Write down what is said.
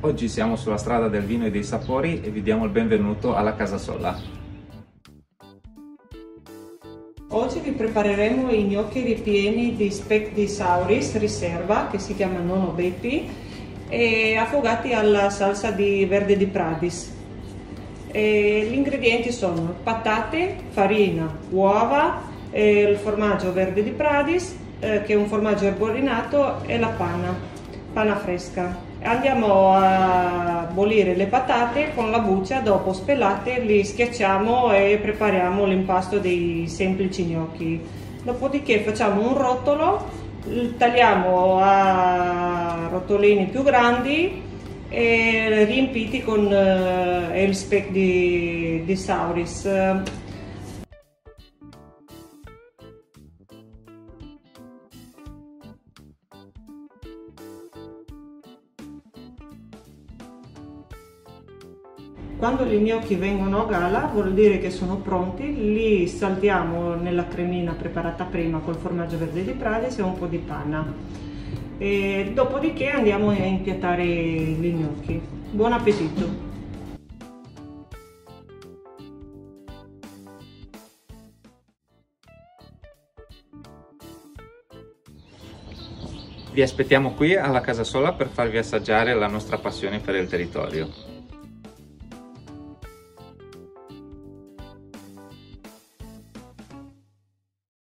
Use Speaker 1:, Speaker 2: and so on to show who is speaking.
Speaker 1: Oggi siamo sulla strada del vino e dei sapori e vi diamo il benvenuto alla Casa Sola.
Speaker 2: Oggi vi prepareremo i gnocchi ripieni di speck di sauris riserva che si chiama Nono Beppi e affogati alla salsa di verde di Pradis. E gli ingredienti sono patate, farina, uova, il formaggio verde di Pradis eh, che è un formaggio erborinato e la panna, panna fresca. Andiamo a bollire le patate con la buccia, dopo spellate li schiacciamo e prepariamo l'impasto dei semplici gnocchi. Dopodiché facciamo un rotolo, tagliamo a rotolini più grandi e riempiti con eh, il speck di, di sauris. Quando gli gnocchi vengono a gala vuol dire che sono pronti, li saltiamo nella cremina preparata prima col formaggio verde di Pradis e un po' di panna. E dopodiché andiamo a impiattare gli gnocchi. Buon appetito!
Speaker 1: Vi aspettiamo qui alla Casa Sola per farvi assaggiare la nostra passione per il territorio.